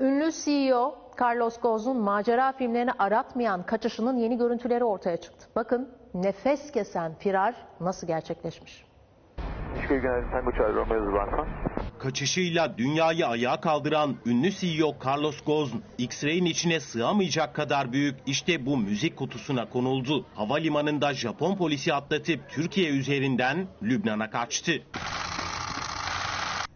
Ünlü CEO Carlos Ghosn'un macera filmlerini aratmayan kaçışının yeni görüntüleri ortaya çıktı. Bakın nefes kesen firar nasıl gerçekleşmiş. Kaçışıyla dünyayı ayağa kaldıran ünlü CEO Carlos Ghosn, X-Ray'in içine sığamayacak kadar büyük işte bu müzik kutusuna konuldu. Havalimanında Japon polisi atlatıp Türkiye üzerinden Lübnan'a kaçtı.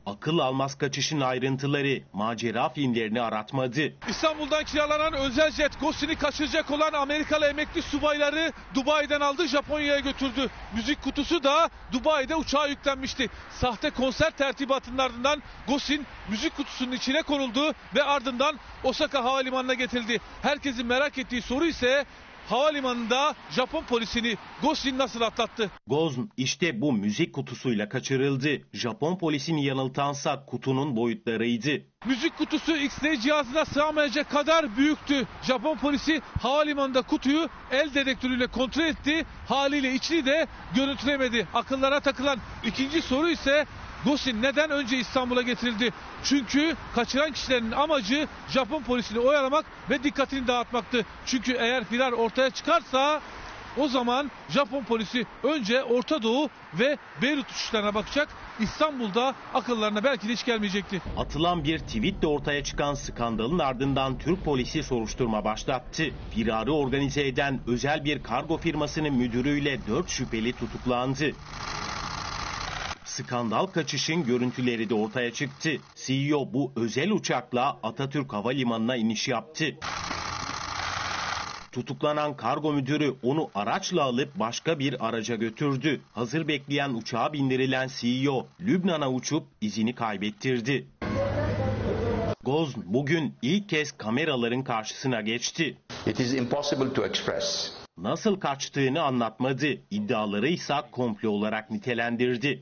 Akıl almaz kaçışın ayrıntıları macera filmlerini aratmadı. İstanbul'dan kiralanan özel jet Goslin'i kaçıracak olan Amerikalı emekli subayları Dubai'den aldı Japonya'ya götürdü. Müzik kutusu da Dubai'de uçağa yüklenmişti. Sahte konser tertibatının ardından Goslin müzik kutusunun içine konuldu ve ardından Osaka havalimanına getirildi. Herkesin merak ettiği soru ise havalimanında Japon polisini Goslin nasıl atlattı? Gozn işte bu müzik kutusuyla kaçırıldı. Japon polisini yanıltansa kutunun boyutlarıydı. Müzik kutusu X-ray cihazına sığamayacak kadar büyüktü. Japon polisi havalimanında kutuyu el dedektörüyle kontrol etti. Haliyle içini de görüntülemedi. Akıllara takılan ikinci soru ise Gosin neden önce İstanbul'a getirildi? Çünkü kaçıran kişilerin amacı Japon polisini oyalamak ve dikkatini dağıtmaktı. Çünkü eğer firar ortaya çıkarsa o zaman Japon polisi önce Orta Doğu ve Beyrut uçuşlarına bakacak. İstanbul'da akıllarına belki de hiç gelmeyecekti. Atılan bir tweetle ortaya çıkan skandalın ardından Türk polisi soruşturma başlattı. Firarı organize eden özel bir kargo firmasının müdürüyle 4 şüpheli tutuklandı. Skandal kaçışın görüntüleri de ortaya çıktı. CEO bu özel uçakla Atatürk Havalimanı'na iniş yaptı. Tutuklanan kargo müdürü onu araçla alıp başka bir araca götürdü. Hazır bekleyen uçağa bindirilen CEO Lübnan'a uçup izini kaybettirdi. Gozn bugün ilk kez kameraların karşısına geçti. It is impossible to express. Nasıl kaçtığını anlatmadı. İddiaları ise komplo olarak nitelendirdi.